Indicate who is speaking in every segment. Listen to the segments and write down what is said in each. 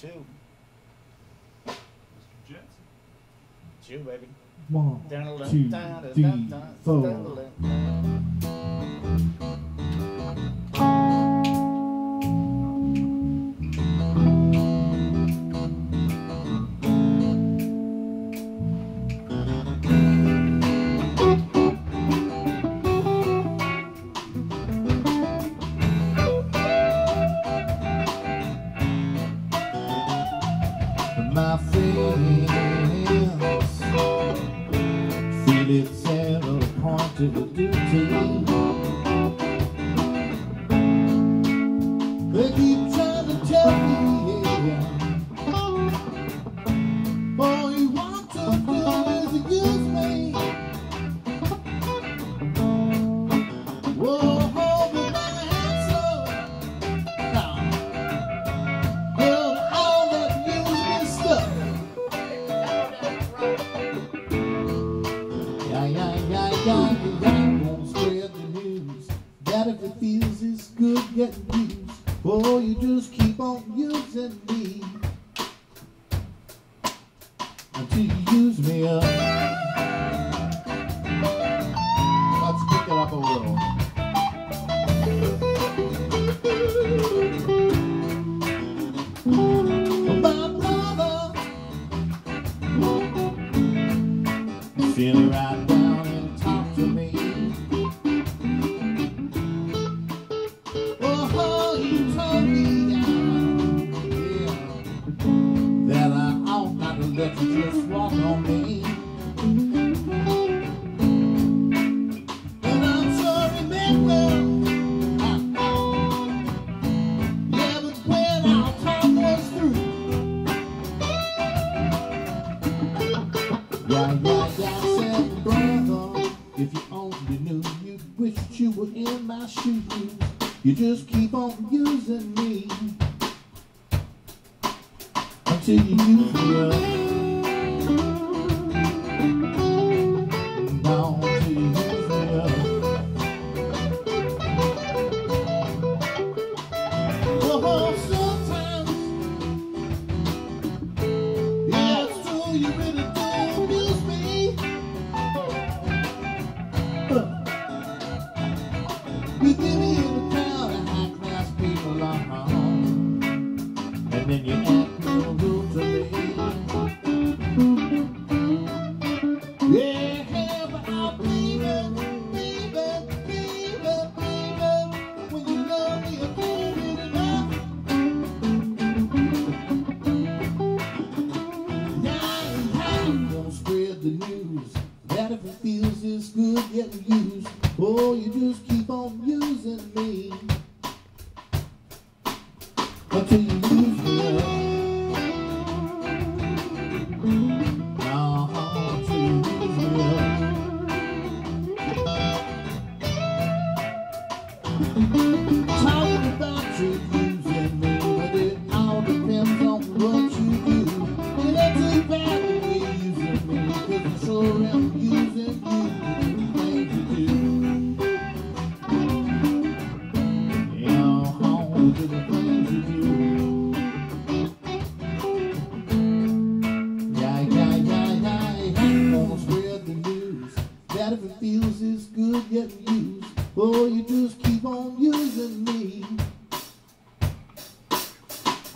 Speaker 1: two. Mr. Jensen. Jew, baby. One, two, three, four. It's at a point duty. Yeah, yeah. Won't spread the news that if it feels it's good getting used. Oh, you just keep on using me until you use me up. Let you just walk on me. And I'm sorry, yeah, but when our talk was through, yeah, yeah, yeah, if you only knew, you wish you were in my shoes. You just keep on using me until you use me up. Now I'm gonna spread the news that if it feels this good used, you just keep on using me until you feels it's good getting used, oh, you just keep on using me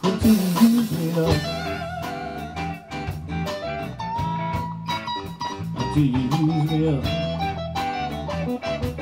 Speaker 1: until you use me up. Until you use me up.